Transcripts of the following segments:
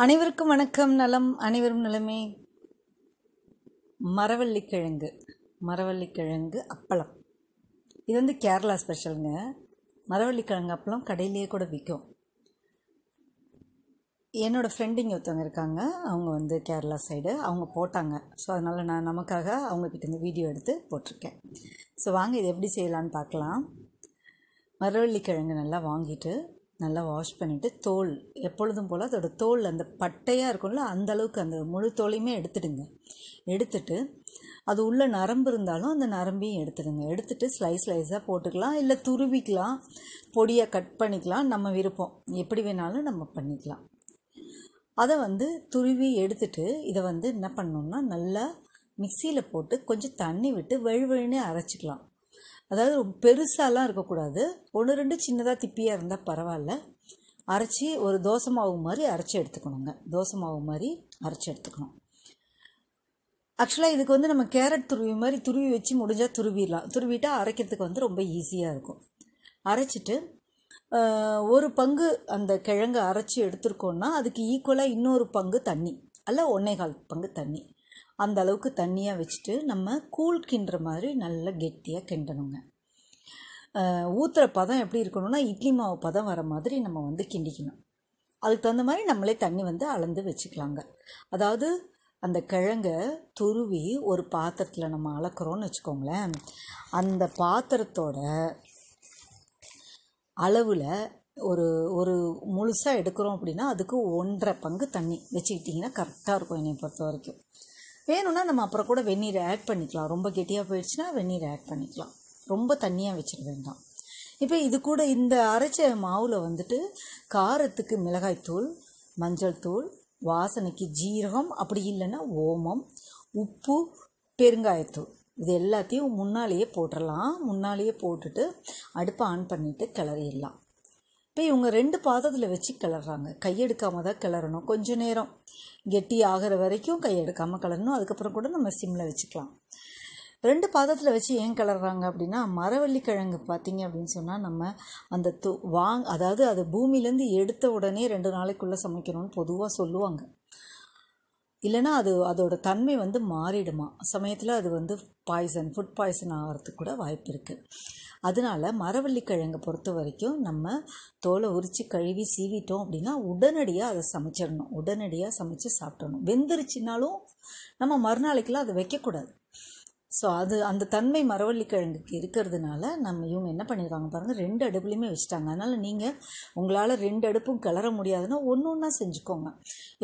அனைவருக்கும் வணக்கம். நலம் அனைவரும் நலமே. மரவள்ளிக்கிழங்கு மரவள்ளிக்கிழங்கு அப்பளம். இது வந்து கேரளா ஸ்பெஷலுங்க. மரவள்ளிக்கிழங்கு அப்பளம் கடையிலேயே கூட விற்கும். என்னோடய ஃப்ரெண்டுங்க ஒருத்தவங்க இருக்காங்க. அவங்க வந்து கேரளா சைடு அவங்க போட்டாங்க. ஸோ அதனால் நான் நமக்காக அவங்கக்கிட்ட இந்த வீடியோ எடுத்து போட்டிருக்கேன். ஸோ வாங்க இது எப்படி செய்யலான்னு பார்க்கலாம். மரவள்ளிக்கிழங்கு நல்லா வாங்கிட்டு நல்லா வாஷ் பண்ணிவிட்டு தோல் எப்பொழுதும் போல் அதோட தோல் அந்த பட்டையாக இருக்கும்ல அந்த அளவுக்கு அந்த முழு தோலையுமே எடுத்துடுங்க. எடுத்துட்டு அது உள்ள நரம்பு இருந்தாலும் அந்த நரம்பையும் எடுத்துடுங்க. எடுத்துட்டு ஸ்லைஸ் ஸ்லைஸாக போட்டுக்கலாம் இல்லை துருவிக்கலாம் பொடியாக கட் பண்ணிக்கலாம் நம்ம விருப்பம். எப்படி வேணாலும் நம்ம பண்ணிக்கலாம். அதை வந்து துருவி எடுத்துட்டு இதை வந்து என்ன பண்ணணும்னா நல்லா மிக்சியில் போட்டு கொஞ்சம் தண்ணி விட்டு வழுவழுனே அரைச்சிக்கலாம். அதாவது பெருசாலாம் இருக்கக்கூடாது. ஒன்று ரெண்டு சின்னதாக திப்பியாக இருந்தால் பரவாயில்ல. அரைச்சி ஒரு தோசை மாவு மாதிரி அரைச்சி எடுத்துக்கணுங்க. தோசை மாவு மாதிரி அரைச்சி எடுத்துக்கணும். ஆக்சுவலாக இதுக்கு வந்து நம்ம கேரட் துருவி மாதிரி துருவி வச்சு முடிஞ்சால் துருவிடலாம். துருவிட்டால் அரைக்கிறதுக்கு வந்து ரொம்ப ஈஸியாக இருக்கும். அரைச்சிட்டு ஒரு பங்கு அந்த கிழங்கு அரைச்சி எடுத்துருக்கோன்னா அதுக்கு ஈக்குவலாக இன்னொரு பங்கு தண்ணி. அல்ல ஒன்றே கால் பங்கு தண்ணி. அந்த அளவுக்கு தண்ணியாக வச்சுட்டு நம்ம கூழ் கிண்டுற மாதிரி நல்லா கெட்டியாக கிண்டணுங்க. ஊற்றுற பதம் எப்படி இருக்கணும்னா இட்லி மாவு பதம் வர மாதிரி நம்ம வந்து கிண்டிக்கணும். அதுக்கு தகுந்த மாதிரி நம்மளே தண்ணி வந்து அளந்து வச்சுக்கலாங்க. அதாவது அந்த கிழங்க துருவி ஒரு பாத்திரத்தில் நம்ம அளக்குறோன்னு வச்சுக்கோங்களேன். அந்த பாத்திரத்தோட அளவில் ஒரு ஒரு முழுசாக எடுக்கிறோம் அப்படின்னா அதுக்கு ஒன்றரை பங்கு தண்ணி வச்சுக்கிட்டிங்கன்னா கரெக்டாக இருக்கும் என்னை பொறுத்த வரைக்கும் வேணும்னா நம்ம அப்புறம் கூட வெந்நீர் ஆட் பண்ணிக்கலாம். ரொம்ப கெட்டியாக போயிடுச்சுன்னா வெந்நீர் ஆட் பண்ணிக்கலாம். ரொம்ப தண்ணியாக வச்சிட வேண்டாம். இப்போ இது கூட இந்த அரைச்ச மாவில் வந்துட்டு காரத்துக்கு மிளகாய்த்தூள் மஞ்சள் தூள் வாசனைக்கு ஜீரகம் அப்படி இல்லைன்னா ஓமம் உப்பு பெருங்காயத்தூள். இது எல்லாத்தையும் முன்னாலேயே போட்டுடலாம் முன்னாலேயே போட்டுட்டு அடுப்பை ஆன் பண்ணிவிட்டு கிளறிடலாம். இப்போ இவங்க ரெண்டு பாதத்தில் வச்சு கிளறாங்க கையெடுக்காமல் தான் கிளறணும். கொஞ்ச நேரம். கெட்டி ஆகிற வரைக்கும் கையெடுக்காமல் கிளறணும். அதுக்கப்புறம் கூட நம்ம சிம்மில் வச்சுக்கலாம். ரெண்டு பாதத்தில் வச்சு ஏன் கிளறாங்க அப்படின்னா மரவள்ளிக்கிழங்கு பார்த்தீங்க அப்படின்னு சொன்னால் நம்ம அந்த து வாங் அதாவது அது பூமியிலேருந்து எடுத்த உடனே ரெண்டு நாளைக்குள்ளே சமைக்கணும்னு பொதுவாக சொல்லுவாங்க. இல்லைனா அது அதோட தன்மை வந்து மாறிடுமா? சமயத்தில் அது வந்து பாய்சன் ஃபுட் பாய்சன் ஆகிறதுக்கு கூட வாய்ப்பு இருக்குது அதனால் மரவள்ளிக்கிழங்கை பொறுத்த வரைக்கும் நம்ம தோலை உரித்து கழுவி சீவிட்டோம் அப்படின்னா உடனடியாக அதை சமைச்சிடணும். உடனடியாக சமைச்சு சாப்பிடணும். வெந்துருச்சுனாலும் நம்ம மறுநாளைக்கெல்லாம் அதை வைக்கக்கூடாது. ஸோ அது அந்த தன்மை மரவள்ளிக்கிழங்குக்கு இருக்கிறதுனால நம்ம இவங்க என்ன பண்ணியிருக்காங்க பாருங்கள் ரெண்டு அடுப்புலையுமே வச்சுட்டாங்க. அதனால் நீங்கள் உங்களால் ரெண்டு அடுப்பும் கிளற முடியாதுன்னா ஒன்று ஒன்றா செஞ்சுக்கோங்க.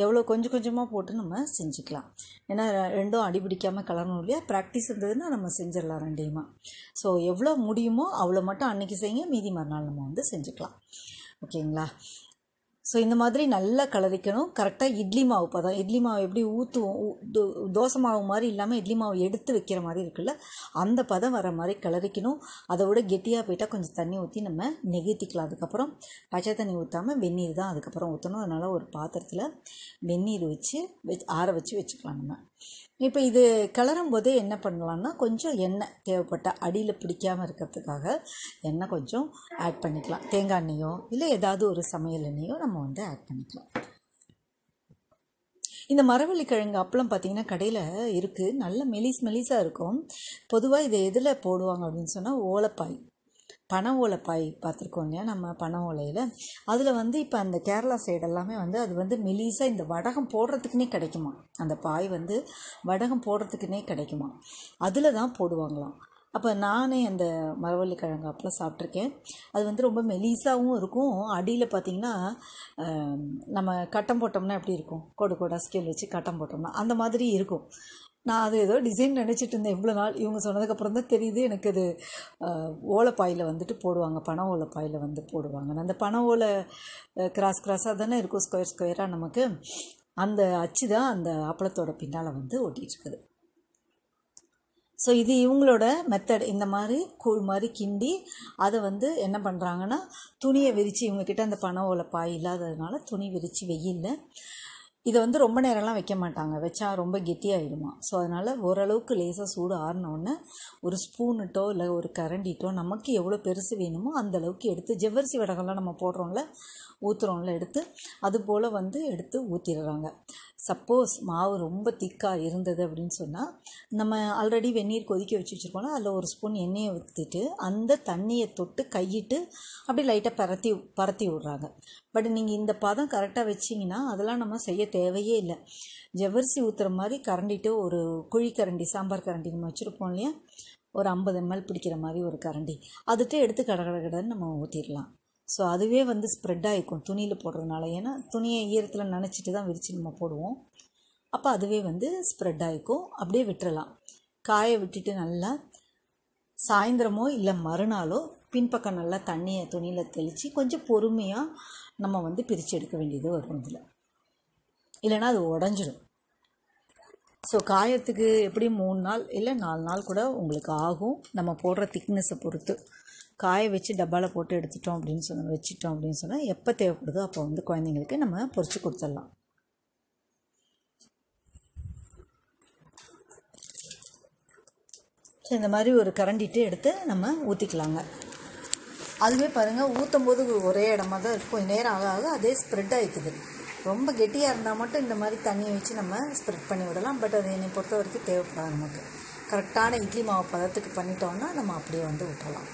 எவ்வளோ கொஞ்சம் கொஞ்சமாக போட்டு நம்ம செஞ்சுக்கலாம். ஏன்னா ரெண்டும் அடிபிடிக்காமல் கிளறணும் இல்லையா? ப்ராக்டிஸ் இருந்ததுன்னா நம்ம செஞ்சிடலாம் ரெண்டையுமா. ஸோ எவ்வளோ முடியுமோ அவ்வளோ மட்டும் அன்றைக்கி செய்யுங்க மீதி மறுநாள் நம்ம வந்து செஞ்சுக்கலாம். ஓகேங்களா? ஸோ இந்த மாதிரி நல்லா கலரிக்கணும். கரெக்டாக இட்லி மாவு பதம். இட்லி மாவு எப்படி ஊற்றுவோம் தோசை மாவு மாதிரி இல்லாமல் இட்லி மாவு எடுத்து வைக்கிற மாதிரி இருக்குல்ல? அந்த பதம் வர மாதிரி கலரிக்கணும். அதை விட கெட்டியாக போயிட்டால் கொஞ்சம் தண்ணி ஊற்றி நம்ம நெகிழ்த்திக்கலாம். அதுக்கப்புறம் பச்சை தண்ணி ஊற்றாமல் வெந்நீர் தான் அதுக்கப்புறம் ஊற்றணும் அதனால் ஒரு பாத்திரத்தில் வெந்நீர் வச்சு வச்சு ஆற வச்சு வச்சுக்கலாம் நம்ம. இப்போ இது கிளறும் போதே என்ன பண்ணலான்னா கொஞ்சம் எண்ணெய் தேவைப்பட்ட அடியில் பிடிக்காமல் இருக்கிறதுக்காக எண்ணெய் கொஞ்சம் ஆட் பண்ணிக்கலாம். தேங்காய் எண்ணெயோ இல்லை ஏதாவது ஒரு சமையல் எண்ணெயோ நம்ம வந்து ஆட் பண்ணிக்கலாம். இந்த மரவள்ளி கிழங்கு அப்பளம் பார்த்திங்கன்னா கடையில் இருக்குது நல்ல மெலிஸ் மெலிஸாக இருக்கும். பொதுவாக இதை எதில் போடுவாங்க அப்படின்னு சொன்னால் ஓலப்பாய். பனை பாய் பார்த்துருக்கோம் இல்லையா? நம்ம பனை ஓலையில். அதில் வந்து இப்போ அந்த கேரளா சைடு எல்லாமே வந்து அது வந்து மெலிசாக இந்த வடகம் போடுறதுக்குனே கிடைக்குமா? அந்த பாய் வந்து வடகம் போடுறதுக்குனே கிடைக்குமா? அதில் தான் போடுவாங்களாம். அப்போ நானே அந்த மரவள்ளி கிழங்கு அப்பெல்லாம் சாப்பிட்ருக்கேன் அது வந்து ரொம்ப மெலிசாகவும் இருக்கும். அடியில் பார்த்திங்கன்னா நம்ம கட்டம் போட்டோம்னா எப்படி இருக்கும்? கோடு கொடா ஸ்கேல் வச்சு கட்டம் போட்டோம்னா அந்த மாதிரி இருக்கும். நான் அது ஏதோ டிசைன் நினச்சிட்டு இருந்தேன். இவ்வளோ நாள் இவங்க சொன்னதுக்கப்புறம் தான் தெரியுது. எனக்கு அது ஓலைப்பாயில் வந்துட்டு போடுவாங்க. பனை ஓலைப்பாயில் வந்து போடுவாங்க. அந்த பனை ஓலை கிராஸ் கிராஸாக தானே இருக்கும். ஸ்கொயர் ஸ்கொயராக நமக்கு. அந்த அச்சு தான் அந்த அப்பளத்தோட பின்னால் வந்து ஒட்டிகிட்ருக்குது ஸோ இது இவங்களோட மெத்தட் இந்த மாதிரி கூழ் மாதிரி கிண்டி அதை வந்து என்ன பண்ணுறாங்கன்னா துணியை விரித்து இவங்கக்கிட்ட அந்த பனை ஓலை பாய் இல்லாததுனால துணி விரித்து வெயிலில் இதை வந்து ரொம்ப நேரம்லாம் வைக்க மாட்டாங்க வச்சா ரொம்ப கெட்டியாகிடுமா ஸோ அதனால் ஓரளவுக்கு லேசாக சூடு ஆறினோடனே ஒரு ஸ்பூனுட்டோ இல்லை ஒரு கரண்டிட்டோ நமக்கு எவ்வளோ பெருசு வேணுமோ அந்த அளவுக்கு எடுத்து ஜவ்வரிசி வடகம்லாம் நம்ம போடுறோம்ல ஊற்றுறோம்ல எடுத்து அது போல் வந்து எடுத்து ஊற்றிடுறாங்க சப்போஸ் மாவு ரொம்ப திக்காக இருந்தது அப்படின்னு சொன்னால் நம்ம ஆல்ரெடி வெந்நீர் கொதிக்க வச்சு வச்சுருக்கோம்னா அதில் ஒரு ஸ்பூன் எண்ணெயை ஊற்றிட்டு அந்த தண்ணியை தொட்டு கையிட்டு அப்படியே லைட்டாக பரத்தி பரத்தி விட்றாங்க. பட் நீங்கள் இந்த பதம் கரெக்டாக வச்சிங்கன்னா அதெல்லாம் நம்ம செய்ய தேவையே இல்லை. ஜவ்வரிசி ஊற்றுற மாதிரி கரண்டிட்டு ஒரு குழி கரண்டி சாம்பார் கரண்டி நம்ம வச்சுருப்போம் இல்லையா? ஒரு ஐம்பது எம்எல் பிடிக்கிற மாதிரி ஒரு கரண்டி. அதுட்டு எடுத்து கட கட கடன்னு நம்ம ஊற்றிடலாம் ஸோ அதுவே வந்து ஸ்ப்ரெட் ஆகிக்கும் துணியில் போடுறதுனால. ஏன்னா துணியை ஈரத்தில் நினச்சிட்டு தான் விரித்து நம்ம போடுவோம். அப்போ அதுவே வந்து ஸ்ப்ரெட் ஆகிக்கும் அப்படியே விட்டுறலாம். காய விட்டுட்டு நல்லா சாயந்தரமோ இல்லை மறுநாளோ பின்பக்கம் நல்லா தண்ணியை துணியில் தெளித்து கொஞ்சம் பொறுமையாக நம்ம வந்து பிரித்து எடுக்க வேண்டியது வரும் இதில். இல்லைன்னா அது உடஞ்சிடும் ஸோ காயத்துக்கு எப்படி மூணு நாள் இல்லை நாலு நாள் கூட உங்களுக்கு ஆகும். நம்ம போடுற திக்னஸை பொறுத்து. காய வச்சு டப்பாவில் போட்டு எடுத்துட்டோம் அப்படின்னு சொன்ன வச்சுட்டோம் அப்படின்னு சொன்னால் எப்போ தேவைப்படுதோ அப்போ வந்து குழந்தைங்களுக்கு நம்ம பொறிச்சு கொடுத்துடலாம். ஸோ இந்த மாதிரி ஒரு கரண்டிட்டு எடுத்து நம்ம ஊற்றிக்கலாங்க அதுவே பாருங்கள் ஊற்றும் போது ஒரே இடமா தான் இருக்கும். கொஞ்சம் நேரம் ஆக ஆக அதே ஸ்ப்ரெட் ஆகிக்குது ரொம்ப கெட்டியாக இருந்தால் மட்டும் இந்த மாதிரி தண்ணியை வச்சு நம்ம ஸ்ப்ரெட் பண்ணி விடலாம். பட் அது என்னை பொறுத்த வரைக்கும் தேவைப்படாது நமக்கு. கரெக்டான இட்லி மாவு பதத்துக்கு பண்ணிட்டோம்னா நம்ம அப்படியே வந்து விட்டலாம்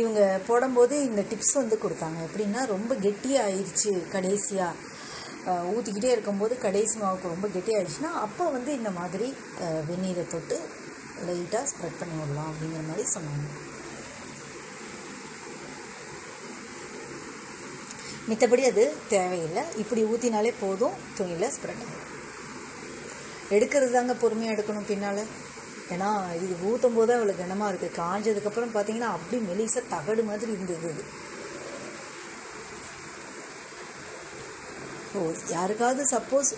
இவங்க போடும்போது இந்த டிப்ஸ் வந்து கொடுத்தாங்க. எப்படின்னா ரொம்ப கெட்டியாக ஆயிடுச்சு கடைசியாக ஊற்றிக்கிட்டே இருக்கும்போது கடைசி மாவுக்கு ரொம்ப கெட்டியாகிடுச்சுன்னா அப்போ வந்து இந்த மாதிரி வெந்நீரை தொட்டு லைட்டாக ஸ்ப்ரெட் பண்ணி விடலாம் அப்படிங்கிற மாதிரி சொன்னாங்க. மித்தபடி அது தேவையில்லை. இப்படி ஊற்றினாலே போதும் துணியில் ஸ்ப்ரெட் ஆகும். எடுக்கிறது தாங்க பொறுமையாக எடுக்கணும் பின்னால். ஏன்னா இது ஊற்றும் போது அவ்வளோ கனமாக இருக்குது காஞ்சதுக்கப்புறம் பார்த்தீங்கன்னா அப்படி மெலிசாக தகடு மாதிரி இருந்தது இது ஓ யாருக்காவது சப்போஸ்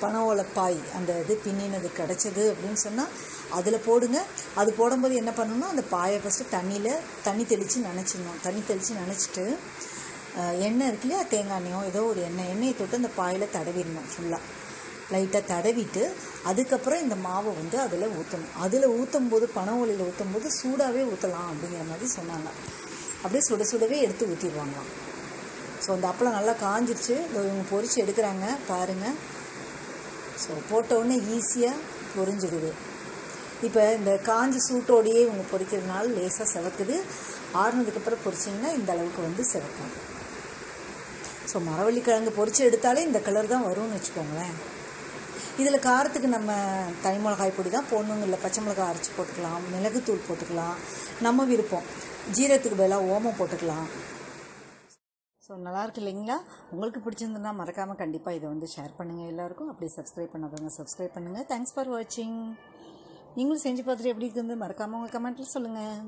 பனை ஓலைப்பாய் அந்த இது பின்னினது கிடச்சது அப்படின்னு சொன்னால் அதில் போடுங்க. அது போடும்போது என்ன பண்ணணும்னா அந்த பாயை ஃபஸ்ட்டு தண்ணியில் தண்ணி தெளித்து நினச்சிடணும். தண்ணி தெளித்து நினச்சிட்டு எண்ணெய் இருக்கு இல்லையா தேங்காய் எண்ணெயோ ஏதோ ஒரு எண்ணெய். எண்ணெயை தொட்டு அந்த பாயில் தடவிடணும் ஃபுல்லாக லைட்டாக தடவிட்டு அதுக்கப்புறம் இந்த மாவை வந்து அதில் ஊற்றணும் அதில் ஊற்றும் போது பனை ஓலையில் ஊற்றும் போது சூடாகவே ஊற்றலாம் அப்படிங்கிற மாதிரி சொன்னாங்க. அப்படியே சுட சுடவே எடுத்து ஊற்றிடுவாங்களாம் ஸோ அந்த அப்பளம் நல்லா காஞ்சிருச்சு. இவங்க பொறிச்சு எடுக்கிறாங்க பாருங்கள் ஸோ போட்டவுடனே ஈஸியாக பொறிஞ்சிடுது இப்போ இந்த காஞ்சி சூட்டோடையே இவங்க பொரிக்கிறதுனால லேசாக செவக்குது. ஆறுனதுக்கப்புறம் பொரிச்சிங்கன்னா இந்த அளவுக்கு வந்து செவக்கும். ஸோ மரவள்ளிக்கிழங்கு பொறிச்சு எடுத்தாலே இந்த கலர் தான் வரும்னு வச்சுக்கோங்களேன். இதில் காரத்துக்கு நம்ம தனி மிளகாய் பொடி தான் போடணுங்க இல்லை பச்சை மிளகாய் அரைச்சி போட்டுக்கலாம். மிளகுத்தூள் போட்டுக்கலாம். நம்ம விருப்பம். ஜீரத்துக்கு பதிலாக ஓமம் போட்டுக்கலாம். ஸோ நல்லாயிருக்கு இல்லைங்களா? உங்களுக்கு பிடிச்சிருந்ததுன்னா மறக்காமல் கண்டிப்பாக இதை வந்து ஷேர் பண்ணுங்கள் எல்லாருக்கும். அப்படியே சப்ஸ்கிரைப் பண்ணாதவங்க சப்ஸ்கிரைப் பண்ணுங்கள் தேங்க்ஸ் ஃபார் வாட்சிங் நீங்களும் செஞ்சு பார்த்துட்டு எப்படி இருக்குது மறக்காமல் உங்கள் கமெண்ட்டில் சொல்லுங்கள்